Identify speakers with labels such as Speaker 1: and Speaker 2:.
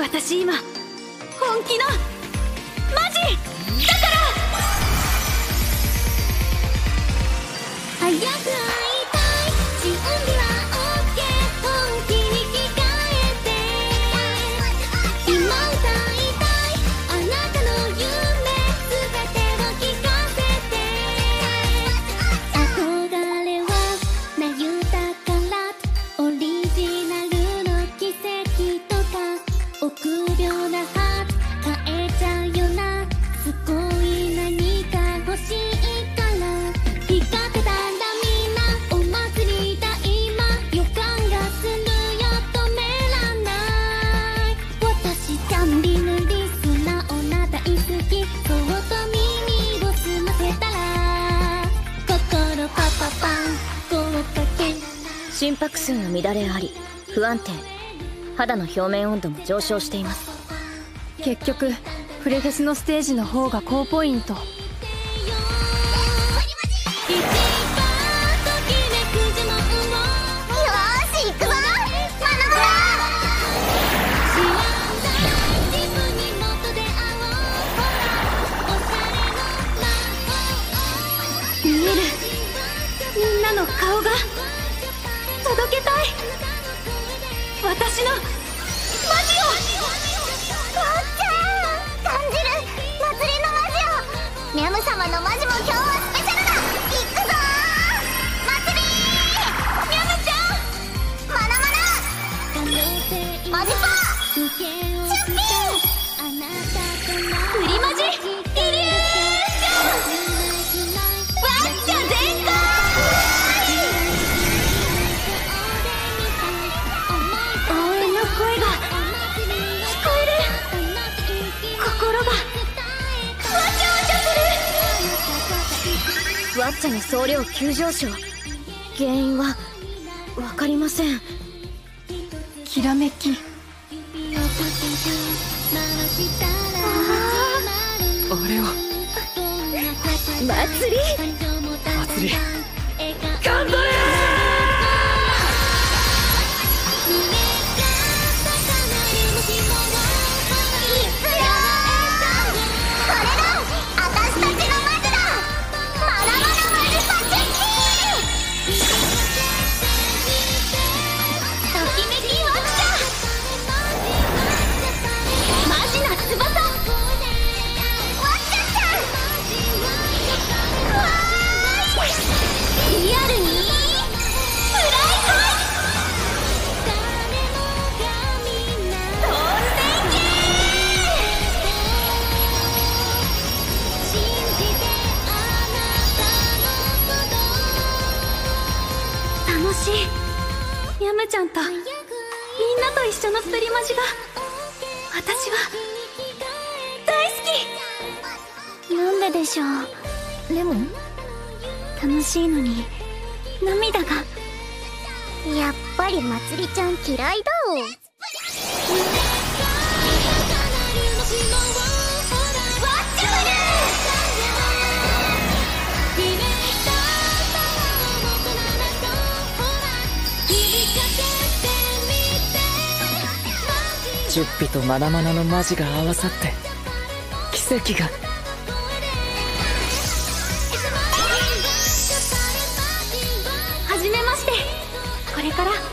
Speaker 1: 私今本気のマジ！だから！
Speaker 2: 早く臆病なハー変えちゃうよなすごい何か欲しいから光ってたんだみんなお祭りだ今予感がするよ止めらんない私キャンディのリスナー女大好きそっと耳を澄ませたら心パパパン合格
Speaker 3: 心拍数の乱れあり不安定。肌の表面温度も上昇しています。
Speaker 1: 結局フレフェスのステージの方が高ポイント。
Speaker 2: 一番ときめく呪文を
Speaker 1: が
Speaker 2: わちゃ
Speaker 1: わちゃする。
Speaker 3: ワッチャの総量急上昇。原因は分かりません。
Speaker 1: きらめき。
Speaker 4: 俺を
Speaker 3: 祭り。
Speaker 4: 祭り
Speaker 1: 楽しい。ヤムちゃんとみんなと一緒のプリマジが私は大好き。
Speaker 2: なんででしょう？レモン？
Speaker 1: 楽しいのに涙が。
Speaker 2: やっぱりまつりちゃん嫌いだお
Speaker 4: チュッピとマナマナのマジが合わさって奇跡が。
Speaker 1: はじめまして。これから。